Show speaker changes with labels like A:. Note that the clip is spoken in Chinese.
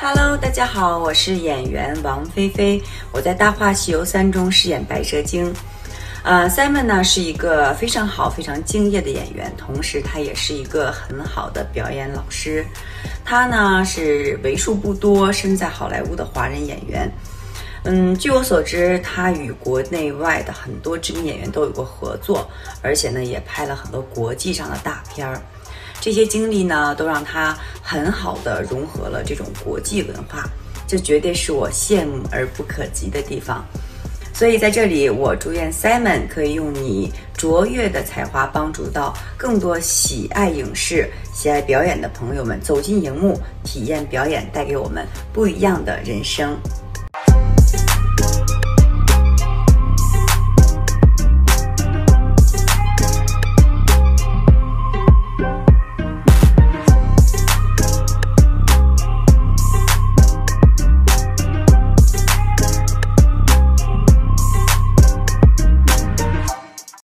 A: Hello，大家好，我是演员王菲菲，我在《大话西游三》中饰演白蛇精。呃，Simon 呢是一个非常好、非常敬业的演员，同时他也是一个很好的表演老师。他呢是为数不多身在好莱坞的华人演员。嗯，据我所知，他与国内外的很多知名演员都有过合作，而且呢也拍了很多国际上的大片儿。这些经历呢，都让他很好的融合了这种国际文化，这绝对是我羡慕而不可及的地方。所以在这里，我祝愿 Simon 可以用你卓越的才华，帮助到更多喜爱影视、喜爱表演的朋友们走进荧幕，体验表演，带给我们不一样的人生。